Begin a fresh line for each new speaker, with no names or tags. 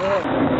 Yeah.